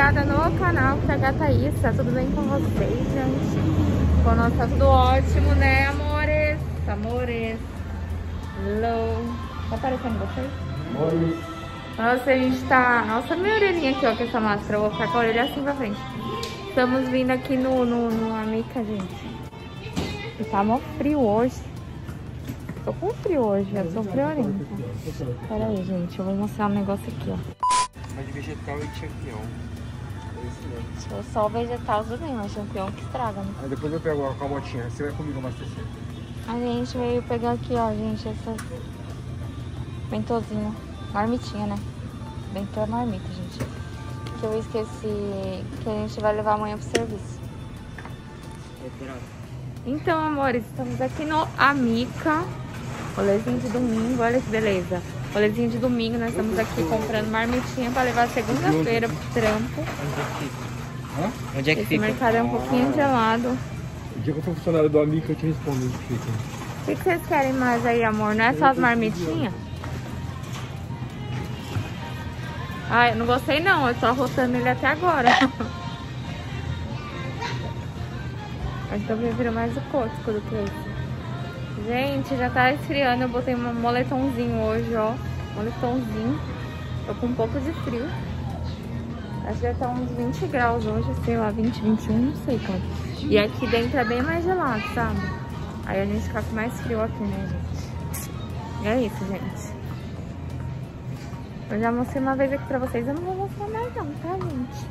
ligada no canal que é a Gata Issa. Tudo bem com vocês, gente? Com nós tá tudo ótimo, né, amores? Amores. Hello. Tá aparecendo vocês? Oi. Nossa, a gente tá... Nossa, minha orelhinha aqui, ó, com essa máscara. Eu vou ficar com a orelha assim pra frente. Estamos vindo aqui no, no, no Amica, gente. E tá mó frio hoje. Tô com frio hoje, eu sou friorenta. Pera aí, gente, eu vou mostrar um negócio aqui, ó. Mas de vegetal e mesmo. Se for só o vegetal, tudo bem, mas campeão que estraga, né? Aí depois eu pego com a motinha. Você vai comigo abastecer. A gente veio pegar aqui, ó, gente, essa bentozinho. Marmitinha, né? Bentô é marmita, gente. Que eu esqueci que a gente vai levar amanhã pro serviço. Então, amores, estamos aqui no Amica. Rolezinho de domingo, olha que beleza. Rolezinho de domingo, nós estamos aqui comprando marmitinha pra levar segunda-feira pro trampo. Onde é que Esse fica? mercado é um pouquinho gelado. O dia que eu for funcionário do Amica, eu te respondo onde fica. O que, que vocês querem mais aí, amor? Não é só as marmitinhas? Ai, eu não gostei não, eu tô arrotando ele até agora. Acho que eu prefiro mais o cosco do que esse. Gente, já tá esfriando, eu botei um moletomzinho hoje, ó. Moletomzinho. Tô com um pouco de frio. Acho que já tá uns 20 graus hoje, sei lá, 20, 21, não sei quanto. E aqui dentro é bem mais gelado, sabe? Aí a gente fica com mais frio aqui, né, gente? E é isso, gente. Eu já mostrei uma vez aqui pra vocês, eu não vou mostrar mais não, tá, gente?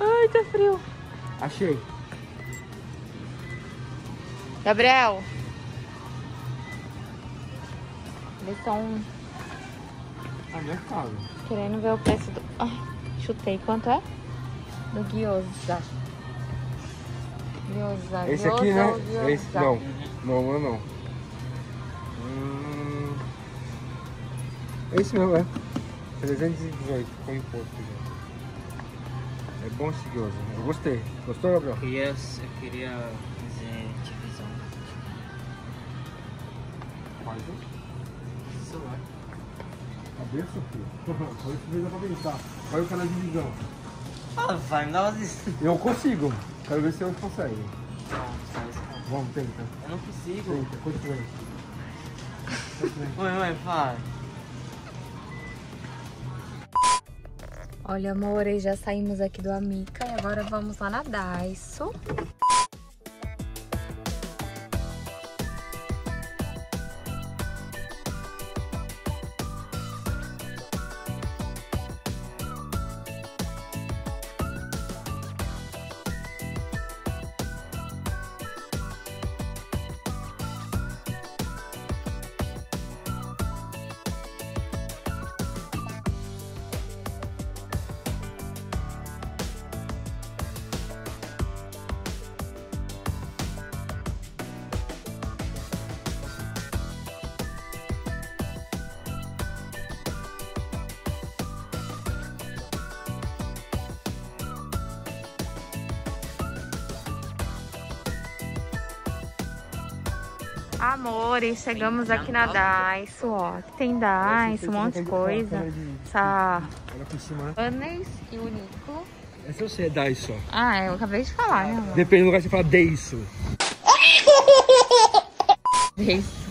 Ai, tá frio. Achei. Gabriel. Eles estão Ah, mercado. querendo ver o preço do... Ai, chutei. Quanto é? Do gyoza. Gyoza. Esse gyoza aqui, né? gyoza? Esse, não. Não, não, não. Hum... Esse mesmo, é. 318 com imposto. já. É bom esse gyoza. Eu gostei. Gostou, Gabriel? Queria, eu queria Celular. Cabeça, filho. Foi isso que dá pra pensar. Vai o canal de divisão. Ah, vai me dar umas... Eu consigo. Quero ver se eu consegue. Isso não. Vamos, tenta. Eu não consigo. Tenta. Vem? Mãe, mãe, fala. Olha, amores, já saímos aqui do Amica e agora vamos lá na Daiso. Amores, chegamos aqui na Daiso, ó. Aqui tem Daiso, um monte de coisa. Essa? Anes e o Nico. Essa eu sei, dá isso. Ah, eu acabei de falar, né, amor? Depende do lugar que você fala, dê isso. Isso.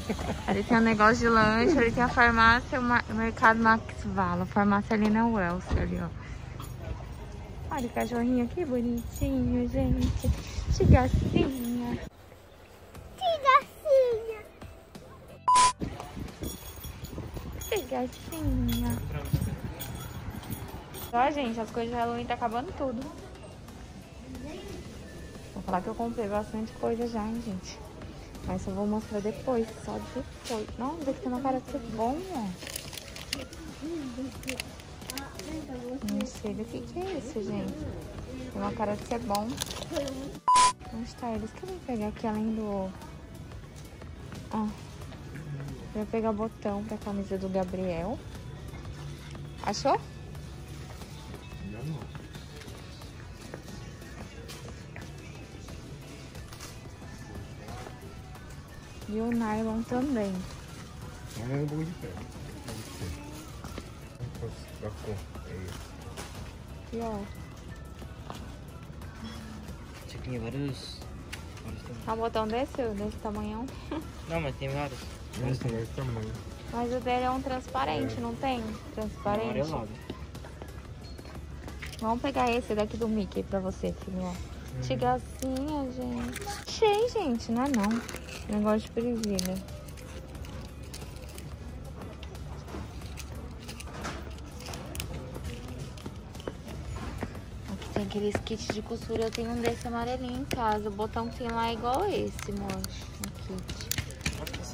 Ali tem um negócio de lanche, ali tem a farmácia, o, mercado Max Vala. A farmácia ali na Wells, ali, ó. Olha o cachorrinho aqui, bonitinho, gente. Que gracinha. Que gracinha. Ó, gente, as coisas de Halloween tá acabando tudo. Vou falar que eu comprei bastante coisa já, hein, gente. Mas só vou mostrar depois, só depois. Nossa, que tem uma cara de ser bom, ó. Não sei do que que é isso, gente. Tem uma cara de ser bom. Onde tá eles? Que eu pegar aqui além do... Ó. Eu vou pegar botão pra camisa do Gabriel. Achou? Ainda não. E o nylon também. Mas é um pouco de pé. Da cor. É isso. E ó, tem vários. é um botão desse, desse tamanhão. Não, mas tem vários. Não tem esse tamanho. Mas o dele é um transparente, É. não tem? Transparente. Amarelado. Vamos pegar esse daqui do Mickey pra você, filho, ó. Que gracinha, gente. Achei, gente, não é não. Negócio de presilha. Aqui tem aqueles kits de costura. Eu tenho um desse amarelinho em casa. O botão que tem lá é igual esse, moço. Um kit.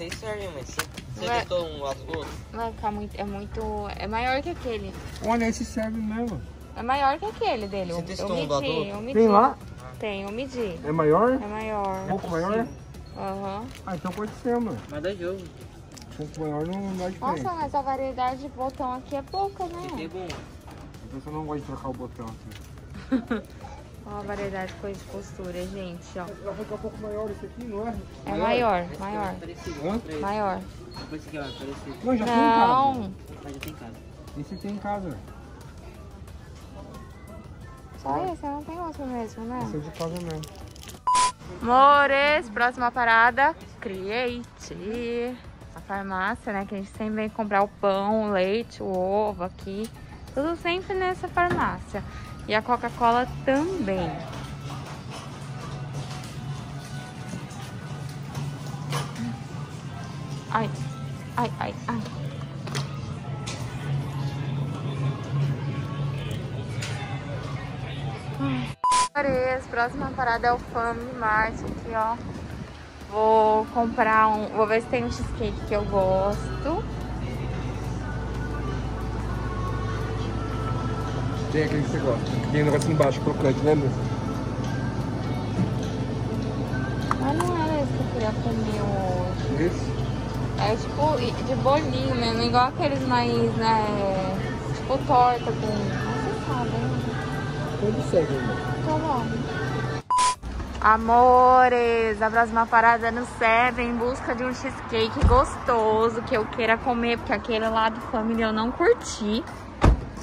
Vocês servem, mas você, você Vai. testou um lado do outro? Vai ficar muito... É muito... É maior que aquele. Olha, esse serve mesmo. É maior que aquele dele. Você testou eu um medi, eu medi. Tem lá? Tem, eu medi. É maior? É maior. Um pouco maior? Aham. Ah, então pode ser, mano. Mas dá jogo. Um pouco maior não dá diferença. Nossa, mas a variedade de botão aqui é pouca, aqui é né? bom. A pessoa não gosta de trocar o botão assim. Olha a variedade de coisa de costura, gente, ó. Vai ficar um pouco maior esse aqui, não é? É maior, Esse aqui é maior, esse. maior. Aqui é mais parecido. Não, já tem em casa. Não, tem em casa. Esse tem em casa. só esse, não tem outro mesmo, né? Esse é de casa mesmo. Amores, próxima parada, Create. A farmácia, né? Que a gente sempre vem comprar o pão, o leite, o ovo aqui. Tudo sempre nessa farmácia. E a Coca-Cola também. Ai, ai, ai, ai. Amores, próxima parada é o Family Mart aqui, ó. Vou comprar um. Vou ver se tem um cheesecake que eu gosto. Tem aquele que você gosta. Tem um negócio embaixo, crocante, né, meu? Mas não era esse que eu queria comer hoje. Esse? É tipo de bolinho mesmo, igual aqueles mais, né? Tipo torta com. Você sabe, né? Todo segue, irmão. Tá bom. Amores, a próxima parada é no Seven em busca de um cheesecake gostoso que eu queira comer, porque aquele lá do Family eu não curti.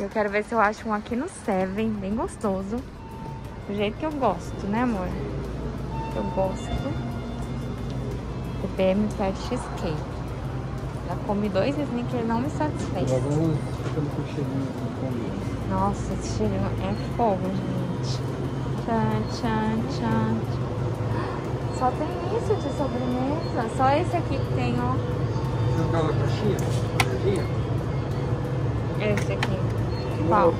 Eu quero ver se eu acho um aqui no Seven, bem gostoso. Do jeito que eu gosto, né, amor? Que eu gosto. TPM pede cheesecake. Já comi dois sneakers não me satisfez. Nossa, esse cheirinho é fogo, gente. Tchan, tchan, tchan. Só tem isso de sobremesa. Só esse aqui que tem, ó. Você não tá na caixinha? Esse aqui. Qual?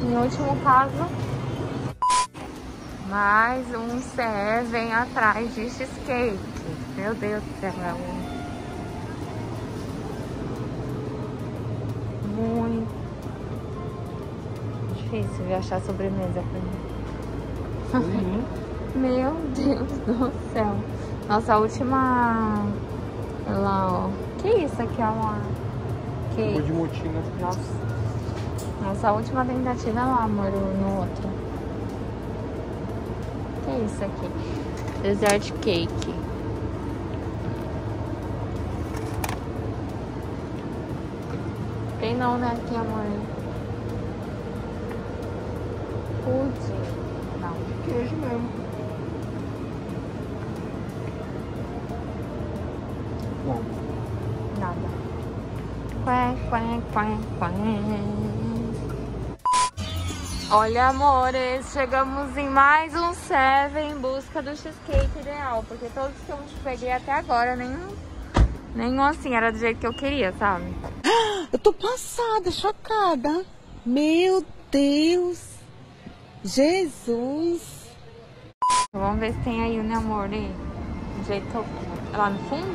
Em último caso, mais um Seven atrás de cheesecake. Meu Deus do céu, é um... Muito difícil de achar sobremesa pra mim. Meu Deus do céu. Nossa última. Olha lá, ó. Que isso aqui, amor? Que. de motina. Nossa. Nossa última tentativa lá, amor, no outro. Que isso aqui? Dessert cake. Tem não, né, aqui, amor? Pudim. Não. Queijo mesmo. Olha, amores, chegamos em mais um Seven em busca do cheesecake ideal. Porque todos que eu peguei até agora, nenhum, nenhum assim era do jeito que eu queria, sabe? Eu tô passada, chocada. Meu Deus. Jesus. Vamos ver se tem aí, né, amor? aí, Do jeito que eu. É lá no fundo?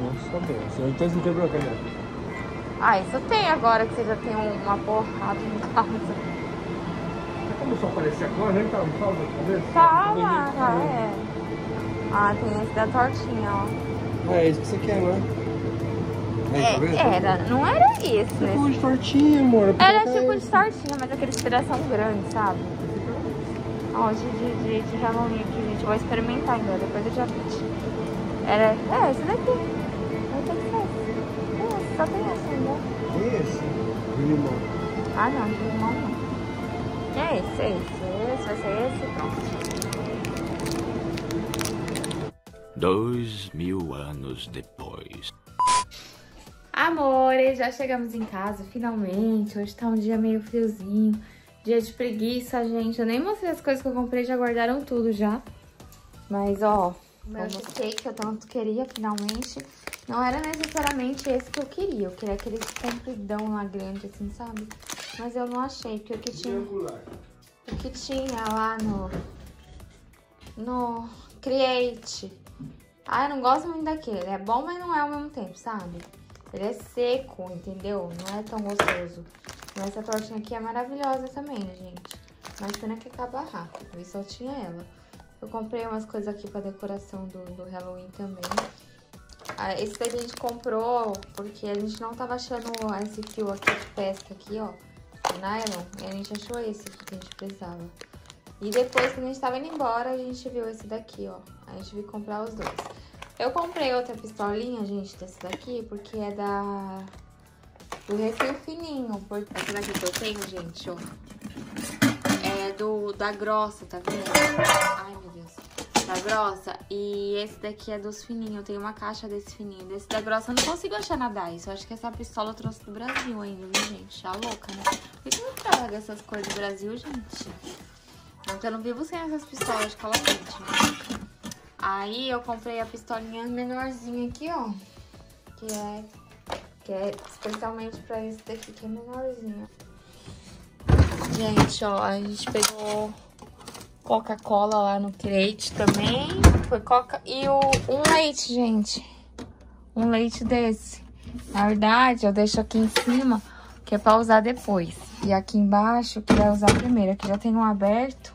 não sabemos. Então você quebrou a caneta. Ah, isso tem agora que você já tem uma porrada em casa. Como só aparecia agora, né? Tava falta de cabeça? Tá lá, tá, é. Ah, tem esse da tortinha, ó. É isso que você quer, né? Tá vendo? É, era, não era isso, né? Tipo de tortinha, amor. Era tipo de tortinha, mas aquele inspiração grande, sabe? Ó, de, de, de, de aqui, gente. Vou experimentar ainda, depois eu já pedi. Era, é, esse daqui. Só tem esse ainda. Tem esse? De limão. Ah, não, de limão não. É esse, é esse. Esse vai ser esse, pronto. Dois mil anos depois. Amores, já chegamos em casa, finalmente. Hoje tá um dia meio friozinho. Dia de preguiça, gente. Eu nem mostrei as coisas que eu comprei, já guardaram tudo já. Mas, ó, o meu cheesecake que eu tanto queria, finalmente. Não era necessariamente esse que eu queria. Eu queria aquele compridão lá grande, assim, sabe? Mas eu não achei, porque o que tinha... O que tinha lá no... No Create. Ah, eu não gosto muito daquele. É bom, mas não é ao mesmo tempo, sabe? Ele é seco, entendeu? Não é tão gostoso. Mas essa tortinha aqui é maravilhosa também, né, gente? Mas pena que acaba rápido. E só tinha ela. Eu comprei umas coisas aqui pra decoração do, do Halloween também. Ah, esse daqui a gente comprou porque a gente não tava achando esse fio aqui de pesca aqui, ó. Nylon. E a gente achou esse aqui que a gente precisava. E depois, quando a gente tava indo embora, a gente viu esse daqui, ó. A gente viu comprar os dois. Eu comprei outra pistolinha, gente, desse daqui, porque é da... Do refil fininho. Porque essa daqui que eu tenho, gente, ó. É do da grossa, tá vendo? Ai, meu Da grossa. E esse daqui é dos fininhos. Tenho uma caixa desse fininho. Desse da grossa eu não consigo achar nada isso. Eu acho que essa pistola eu trouxe do Brasil ainda, viu, gente? A louca, né? Por que não traga essas coisas do Brasil, gente? Eu não vivo sem essas pistolas de colorante, né? Aí eu comprei a pistolinha menorzinha aqui, ó. Que é, que é especialmente pra esse daqui, que é menorzinho. Gente, ó, a gente pegou Coca-Cola lá no crate também. Foi Coca... E o, um leite, gente. Um leite desse. Na verdade, eu deixo aqui em cima, que é pra usar depois. E aqui embaixo, que vai usar primeiro. Aqui já tem um aberto.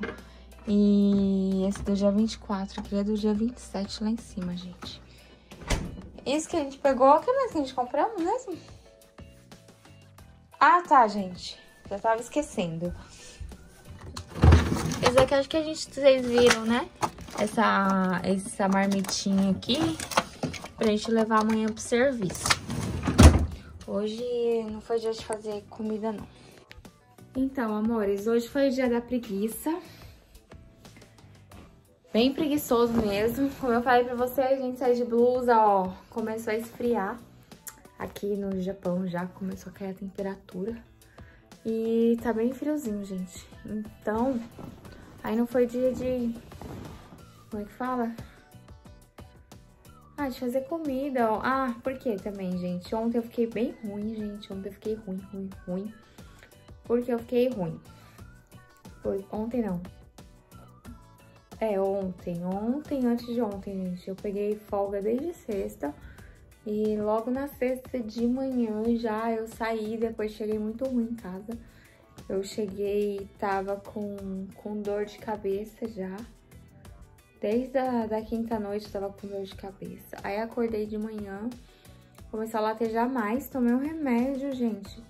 E esse do dia 24, aquele é do dia 27 lá em cima, gente. Esse que a gente pegou, que mais que a gente compramos mesmo? Ah, tá, gente. Já tava esquecendo. Esse aqui acho que a gente, vocês viram, né? Essa, essa marmitinha aqui, pra gente levar amanhã pro serviço. Hoje não foi dia de fazer comida, não. Então, amores, hoje foi o dia da preguiça. Bem preguiçoso mesmo. Como eu falei pra vocês, a gente sai de blusa, ó, começou a esfriar. Aqui no Japão já começou a cair a temperatura. E tá bem friozinho, gente. Então, aí não foi dia de... Como é que fala? Ah, de fazer comida. Ah, por que também, gente? Ontem eu fiquei bem ruim, gente. Ontem eu fiquei ruim, ruim, ruim. Porque eu fiquei ruim. Foi ontem não. É, ontem. Ontem, antes de ontem, gente. Eu peguei folga desde sexta. E logo na sexta de manhã já eu saí, depois cheguei muito ruim em casa. Eu cheguei tava com, com dor de cabeça já. Desde a da quinta noite tava com dor de cabeça. Aí acordei de manhã, comecei a latejar mais, tomei um remédio, gente.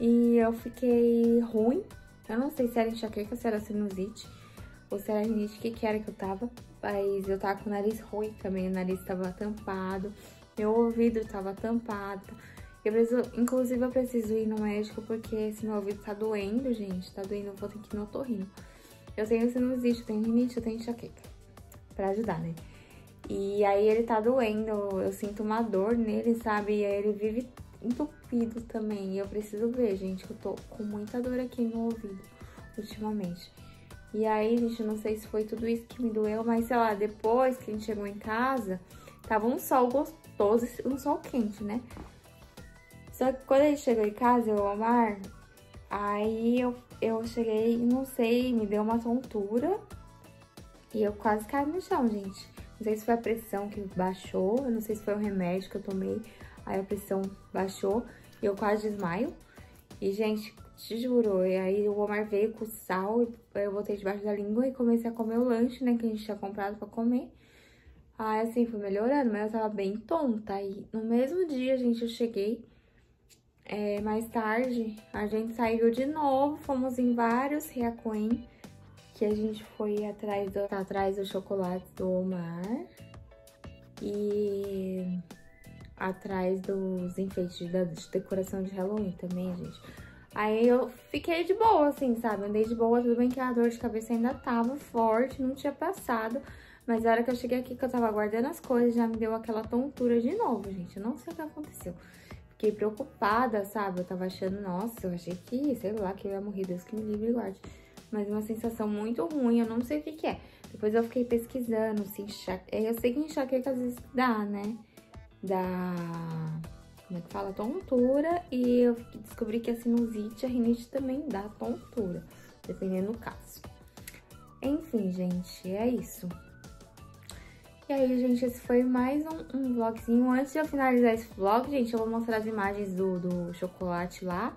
E eu fiquei ruim. Eu não sei se era enxaqueca, se era sinusite ou se era rinite, o que que era que eu tava. Mas eu tava com o nariz ruim também, o nariz tava tampado, meu ouvido tava tampado. Eu preciso, inclusive, eu preciso ir no médico porque esse meu ouvido tá doendo, gente. Tá doendo, eu vou ter que ir no otorrino. Eu tenho sinusite, eu tenho rinite, eu tenho enxaqueca. Pra ajudar, né? E aí ele tá doendo, eu sinto uma dor nele, sabe? E aí ele vive entupido também. E eu preciso ver, gente, que eu tô com muita dor aqui no ouvido ultimamente. E aí, gente, não sei se foi tudo isso que me doeu, mas sei lá, depois que a gente chegou em casa, tava um sol gostoso, um sol quente, né? Só que quando gente chegou em casa, eu amar, aí eu, eu cheguei, não sei, me deu uma tontura e eu quase caí no chão, gente. Não sei se foi a pressão que baixou, eu não sei se foi o remédio que eu tomei, aí a pressão baixou e eu quase desmaio. E, gente, te juro. E aí o Omar veio com sal, eu botei debaixo da língua e comecei a comer o lanche, né, que a gente tinha comprado pra comer. Aí, assim, foi melhorando, mas eu tava bem tonta. E no mesmo dia, gente, eu cheguei, é, mais tarde, a gente saiu de novo, fomos em vários Riacoin, que a gente foi atrás do, atrás do chocolate do Omar. E atrás dos enfeites de, de decoração de Halloween também, gente. Aí eu fiquei de boa, assim, sabe? Andei de boa, tudo bem que a dor de cabeça ainda tava forte, não tinha passado. Mas a hora que eu cheguei aqui, que eu tava guardando as coisas, já me deu aquela tontura de novo, gente. Eu não sei o que aconteceu. Fiquei preocupada, sabe? Eu tava achando, nossa, eu achei que, sei lá, que eu ia morrer, Deus que me livre e guarde. Mas uma sensação muito ruim, eu não sei o que que é. Depois eu fiquei pesquisando, se enxaque... Eu sei que enxaqueca às vezes dá, né? Da como é que fala? Tontura. E eu descobri que a sinusite, a rinite também dá tontura, dependendo do caso. Enfim, gente, é isso. E aí, gente, esse foi mais um, um vlogzinho. Antes de eu finalizar esse vlog, gente, eu vou mostrar as imagens do, do chocolate lá.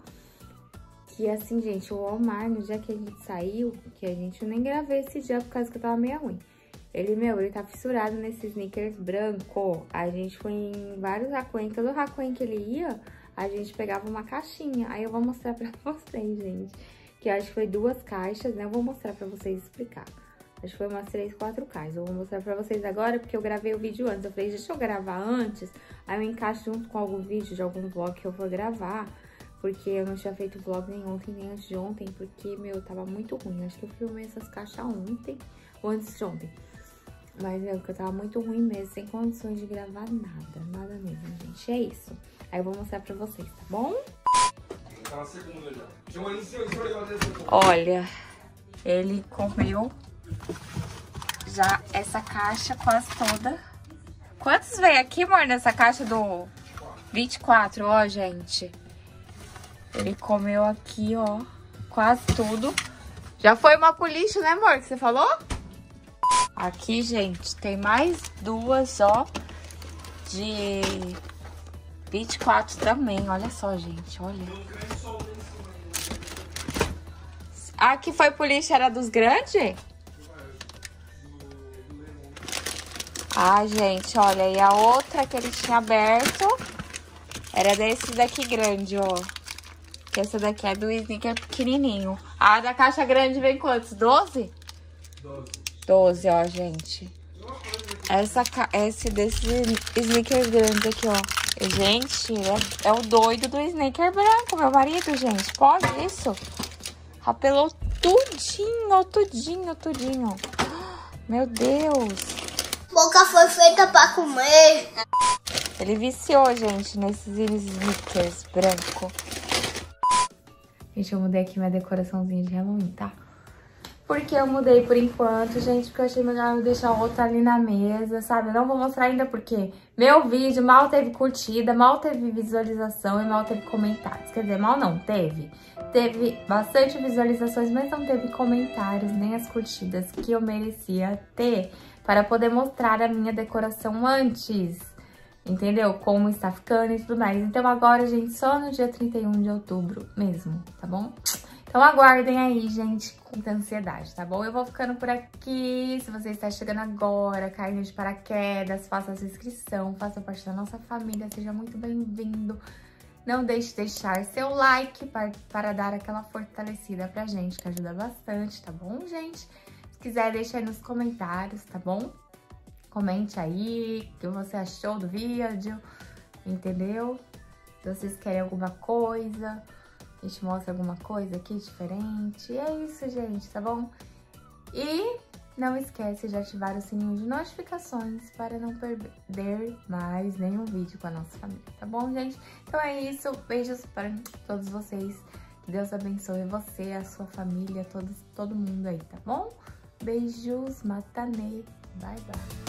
Que assim, gente, o Omar, no dia que a gente saiu, que a gente nem gravei esse dia por causa que eu tava meio ruim. Ele, meu, ele tá fissurado nesse sneakers branco. A gente foi em vários Hakuen. Todo Hakuen que ele ia, a gente pegava uma caixinha. Aí eu vou mostrar pra vocês, gente. Que acho que foi duas caixas, né? Eu vou mostrar pra vocês explicar. Acho que foi umas três, quatro caixas. Eu vou mostrar pra vocês agora, porque eu gravei o vídeo antes. Eu falei, deixa eu gravar antes. Aí eu encaixo junto com algum vídeo de algum vlog que eu vou gravar. Porque eu não tinha feito vlog nem ontem, nem antes de ontem. Porque, meu, tava muito ruim. Acho que eu filmei essas caixas ontem, ou antes de ontem. Mas é que eu tava muito ruim mesmo, sem condições de gravar nada, nada mesmo, gente. É isso. Aí eu vou mostrar pra vocês, tá bom? Olha, ele comeu já essa caixa quase toda. Quantos veio aqui, amor, nessa caixa do 24? Ó, gente. Ele comeu aqui, ó, quase tudo. Já foi uma pro lixo, né, amor, que você falou? Aqui, gente, tem mais duas, ó, de 24 também. Olha só, gente, olha. Aqui foi pro lixo, era dos grandes? Ah, gente, olha, e a outra que ele tinha aberto era desse daqui grande, ó. Que essa daqui é do sneaker pequenininho. A da caixa grande vem quantos? 12? 12. 12, ó, gente. Essa, esse desse sneaker grande aqui, ó. Gente, é, é, o doido do sneaker branco, meu marido, gente. Pode isso? Rapelou tudinho, tudinho, tudinho. Meu Deus. Boca foi feita pra comer. Ele viciou, gente, nesses sneakers branco. Gente, eu mudei aqui minha decoraçãozinha de Halloween, tá? Porque eu mudei por enquanto, gente, porque eu achei melhor eu deixar outra ali na mesa, sabe? Eu não vou mostrar ainda porque meu vídeo mal teve curtida, mal teve visualização e mal teve comentários. Quer dizer, mal não, teve. Teve bastante visualizações, mas não teve comentários, nem as curtidas que eu merecia ter para poder mostrar a minha decoração antes. Entendeu? Como está ficando e tudo mais. Então agora, gente, só no dia 31 de outubro mesmo, tá bom? Então aguardem aí, gente, com muita ansiedade, tá bom? Eu vou ficando por aqui. Se você está chegando agora, caindo de paraquedas, faça a sua inscrição, faça parte da nossa família, seja muito bem-vindo. Não deixe de deixar seu like para, para dar aquela fortalecida pra gente, que ajuda bastante, tá bom, gente? Se quiser, deixa aí nos comentários, tá bom? Comente aí o que você achou do vídeo, entendeu? Se vocês querem alguma coisa a gente mostra alguma coisa aqui diferente. E é isso, gente, tá bom? E não esquece de ativar o sininho de notificações para não perder mais nenhum vídeo com a nossa família, tá bom, gente? Então é isso, beijos para todos vocês. Que Deus abençoe você, a sua família, todos, todo mundo aí, tá bom? Beijos, matanê, bye bye.